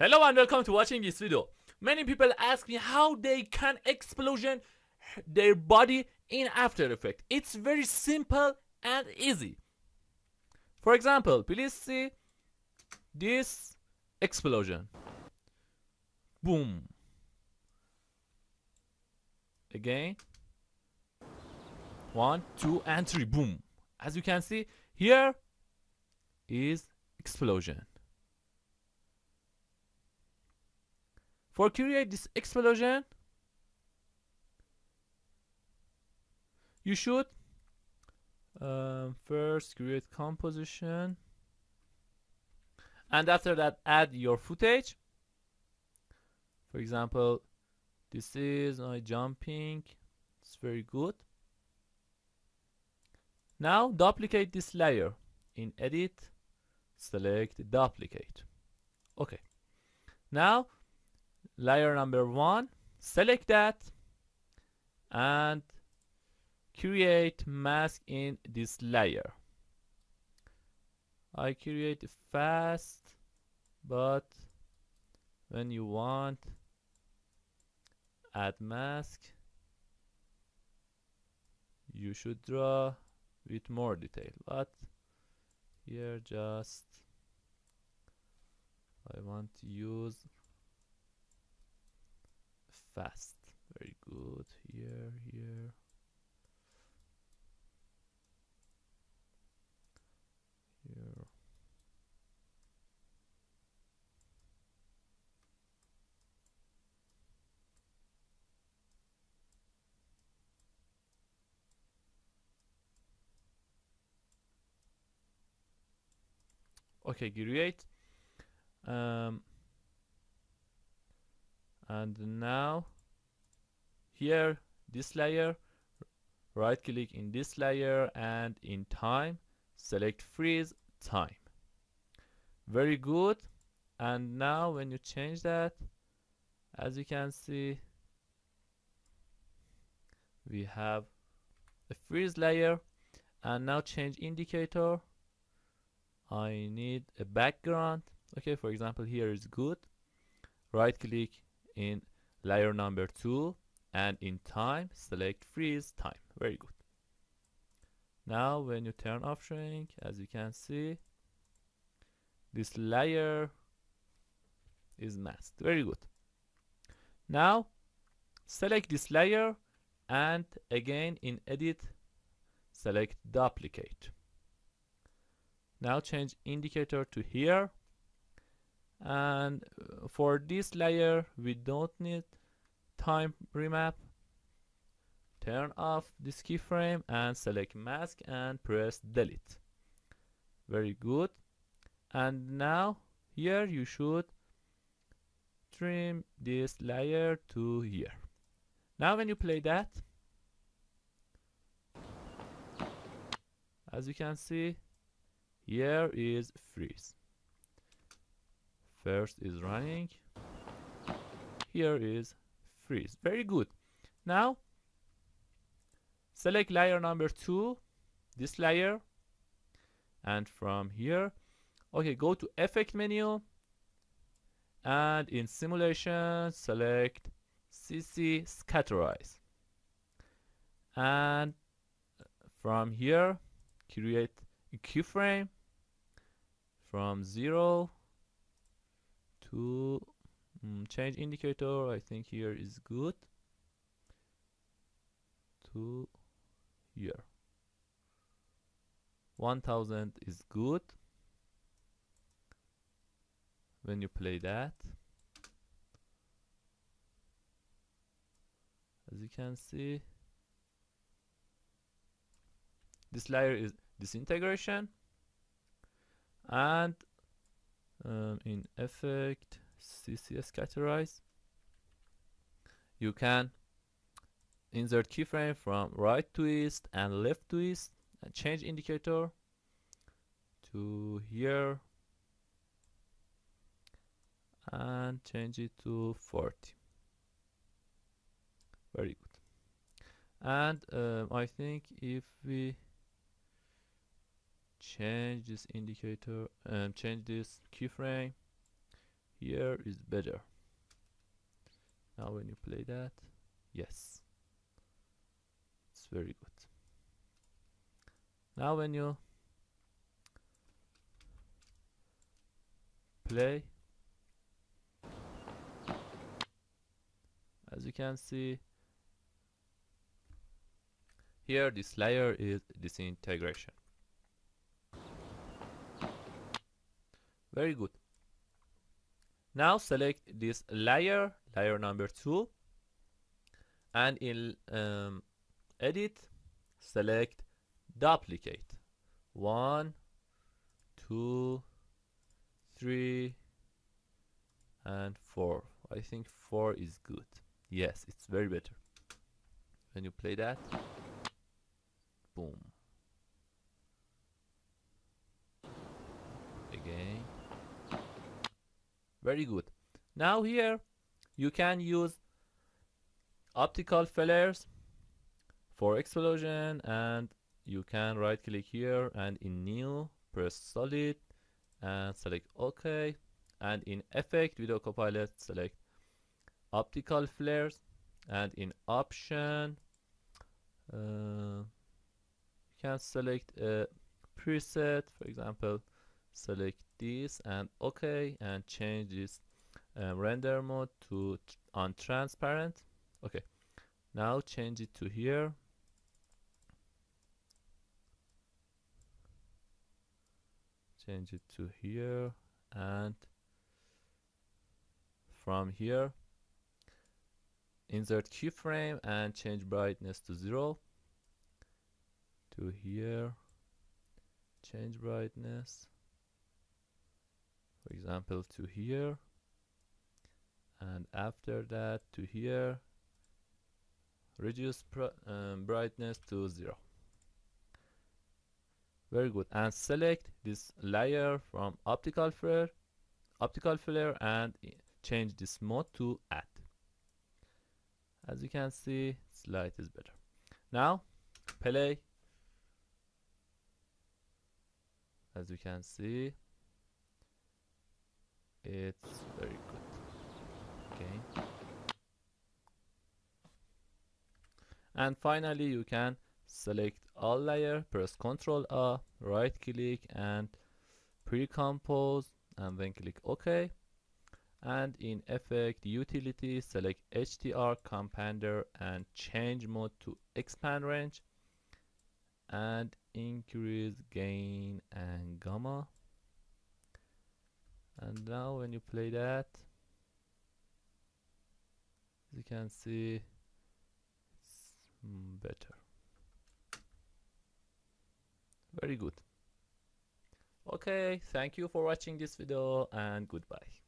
Hello and welcome to watching this video. Many people ask me how they can explosion their body in After Effects. It's very simple and easy. For example, please see this explosion. Boom. Again. One, two, and three. Boom. As you can see, here is explosion. For create this explosion, you should um, first create composition and after that add your footage. For example this is my jumping. It's very good. Now duplicate this layer. In edit select duplicate. Okay. Now layer number one select that and create mask in this layer. I create fast but when you want add mask. You should draw with more detail but here just I want to use fast. Very good. Here here. Here. Okay great um, and now here this layer right click in this layer and in time select freeze time. Very good. And now when you change that as you can see we have a freeze layer. And now change indicator. I need a background. Okay for example here is good. Right click in layer number two and in time select freeze time. Very good. Now when you turn off shrink as you can see this layer is masked. Very good. Now select this layer and again in edit select duplicate. Now change indicator to here and uh, for this layer we don't need time remap. Turn off this keyframe and select mask and press delete. Very good. And now here you should trim this layer to here. Now when you play that as you can see here is freeze first is running. Here is freeze. Very good. Now select layer number two this layer. And from here okay go to effect menu. And in simulation select CC scatterize. And from here create a keyframe. From 0 to um, change indicator I think here is good. To here. 1000 is good. When you play that as you can see this layer is disintegration. And um, in effect CC scatterize you can insert keyframe from right twist and left twist and change indicator to here and change it to 40 very good. And um, I think if we change this indicator and change this keyframe. Here is better. Now when you play that yes. It's very good. Now when you play as you can see here this layer is disintegration very good. Now select this layer layer number two and in um, edit select duplicate. One two three and four. I think four is good. Yes it's very better. When you play that boom. Again very good. Now here you can use optical flares for explosion and you can right click here and in new press solid and select ok. And in effect video copilot select optical flares and in option uh, you can select a preset. For example select this and ok and change this uh, render mode to on transparent. Okay now change it to here. Change it to here and from here. Insert keyframe and change brightness to zero. To here. Change brightness for example to here and after that to here reduce um, brightness to zero. Very good. And select this layer from optical flare optical flare and change this mode to add. As you can see light is better. Now play. As you can see it's very good. Okay. And finally you can select all layer press ctrl a right click and pre-compose and then click ok. And in effect utility select HDR compander and change mode to expand range and increase gain and gamma and now when you play that you can see it's mm, better. Very good. Okay thank you for watching this video and goodbye